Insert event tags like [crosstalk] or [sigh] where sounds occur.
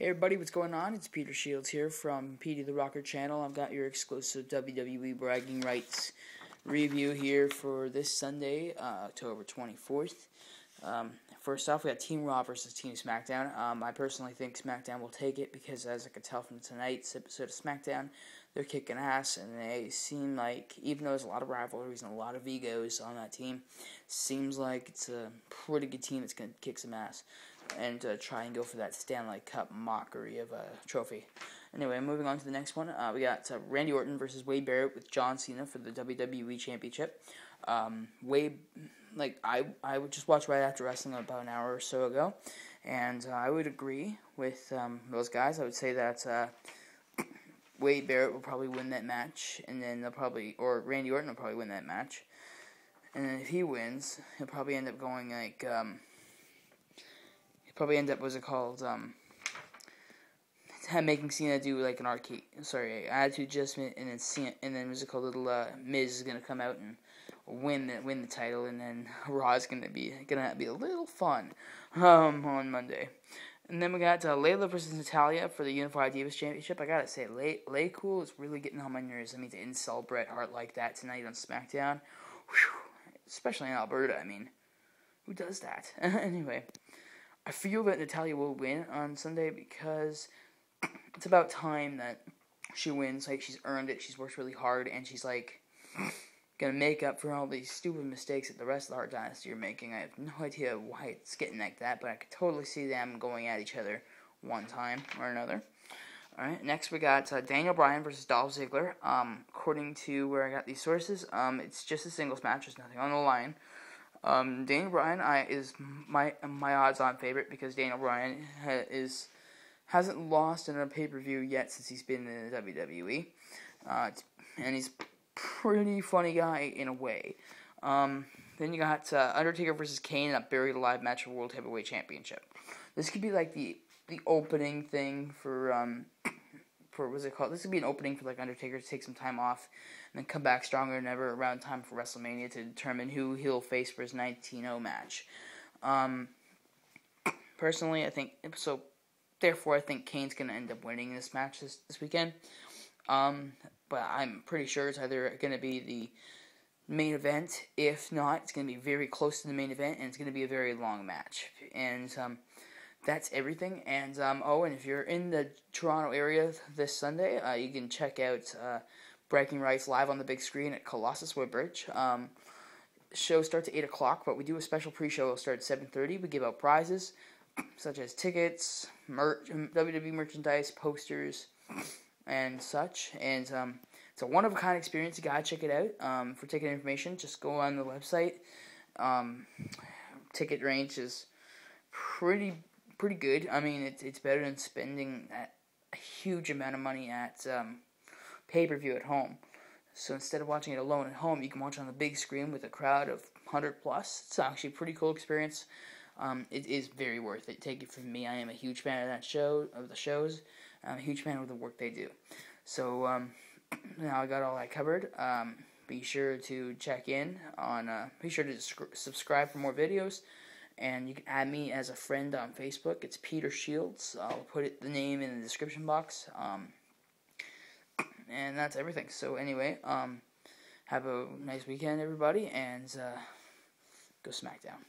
Hey everybody, what's going on? It's Peter Shields here from Petey the Rocker channel. I've got your exclusive WWE bragging rights review here for this Sunday, uh, October 24th. Um, first off, we got Team Raw versus Team SmackDown. Um, I personally think SmackDown will take it because, as I could tell from tonight's episode of SmackDown, they're kicking ass and they seem like, even though there's a lot of rivalries and a lot of egos on that team, seems like it's a pretty good team that's going to kick some ass and uh, try and go for that Stanley Cup mockery of a trophy. Anyway, moving on to the next one, uh, we got uh, Randy Orton versus Wade Barrett with John Cena for the WWE Championship. Um, Wade, like I, I would just watch right after wrestling about an hour or so ago, and uh, I would agree with um, those guys. I would say that uh, [coughs] Wade Barrett will probably win that match, and then they'll probably, or Randy Orton will probably win that match, and then if he wins, he'll probably end up going like. Um, probably end up, what's it called? Um, [laughs] making Cena do like an arcade, sorry, attitude adjustment, and then Cena, and then what's it called? Little uh, Miz is gonna come out and win the win the title, and then [laughs] Raw is gonna be gonna be a little fun [laughs] um, on Monday. And then we got uh, Layla versus Natalya for the Unified Divas Championship. I gotta say, Lay Lay Cool is really getting on my nerves. I mean, to insult Bret Hart like that tonight on SmackDown, Whew. especially in Alberta. I mean, who does that? anyway, I feel that Natalya will win on Sunday because [clears throat] it's about time that she wins. Like she's earned it. She's worked really hard, and she's like [sniffs] gonna make up for all these stupid mistakes that the rest of the Hart Dynasty are making. I have no idea why it's getting like that, but I could totally see them going at each other one time or another. All right, next we got uh, Daniel Bryan versus Dolph Ziggler. Um, according to where I got these sources, um, it's just a singles match. There's nothing on the line. Um, Daniel Bryan I, is my my odds-on favorite because Daniel Bryan ha, is hasn't lost in a pay-per-view yet since he's been in the WWE, uh, and he's pretty funny guy in a way. Um, then you got uh, Undertaker versus Kane in a buried alive match for World Heavyweight Championship. This could be like the the opening thing for um, for what's it called? This would be an opening for like Undertaker to take some time off and then come back stronger than ever around time for WrestleMania to determine who he'll face for his 19-0 match. Um, personally, I think so. Therefore, I think Kane's gonna end up winning this match this this weekend. Um, but I'm pretty sure it's either gonna be the main event. If not, it's gonna be very close to the main event, and it's gonna be a very long match. And um, that's everything. And um, oh, and if you're in the Toronto area this Sunday, uh, you can check out uh, Bragging Rights live on the big screen at Colossus Woodbridge. Um, show starts at eight o'clock, but we do a special pre-show. It'll start at seven thirty. We give out prizes [clears throat] such as tickets, merch, WWE merchandise, posters, and such. And um, it's a one of a kind experience. You gotta check it out. Um, for ticket information, just go on the website. Um, ticket range is pretty pretty good. I mean, it's it's better than spending a huge amount of money at um, pay per view at home. So instead of watching it alone at home, you can watch on the big screen with a crowd of hundred plus. It's actually a pretty cool experience. Um, it is very worth it. Take it from me. I am a huge fan of that show of the shows. I'm a huge fan of the work they do. So um, [clears throat] now I got all that covered. Um, be sure to check in on. Uh, be sure to subscribe for more videos and you can add me as a friend on Facebook. It's Peter Shields. I'll put it, the name in the description box. Um, and that's everything. So anyway, um, have a nice weekend, everybody, and uh, go SmackDown.